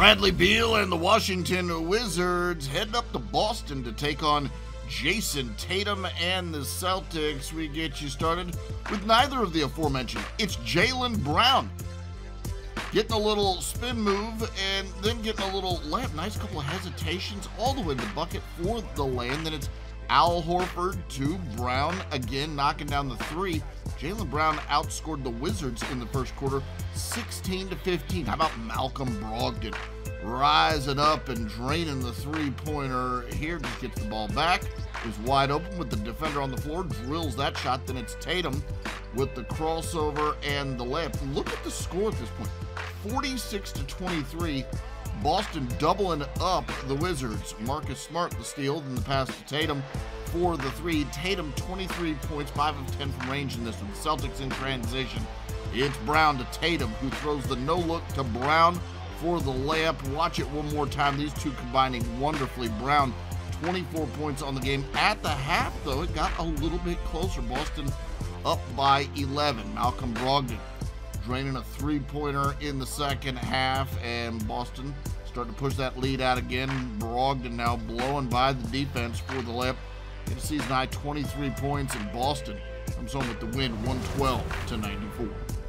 Bradley Beal and the Washington Wizards heading up to Boston to take on Jayson Tatum and the Celtics. We get you started with neither of the aforementioned. It's Jaylen Brown getting a little spin move and then getting a little left. Nice couple of hesitations all the way to the bucket for the lane. Then it's Al Horford to Brown again, knocking down the three. Jaylen Brown outscored the Wizards in the first quarter 16 to 15. How about Malcolm Brogdon rising up and draining the three pointer here? Just gets the ball back, is wide open with the defender on the floor, drills that shot. Then it's Tatum with the crossover and the layup. Look at the score at this point 46 to 23. Boston doubling up the Wizards. Marcus Smart the steal, then the pass to Tatum for the three. Tatum 23 points, 5 of 10 from range in this one. Celtics in transition. It's Brown to Tatum, who throws the no look to Brown for the layup. Watch it one more time. These two combining wonderfully. Brown 24 points on the game. At the half, though, it got a little bit closer. Boston up by 11. Malcolm Brogdon draining a three pointer in the second half, and Boston starting to push that lead out again. Brogdon now blowing by the defense for the lip. It season high 23 points in Boston. comes home with the win 112 to 94.